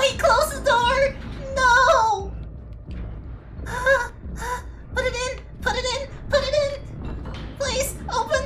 He closed the door! No! Put it in! Put it in! Put it in! Please, open!